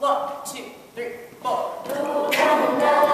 One, two, three, four. 누가는 나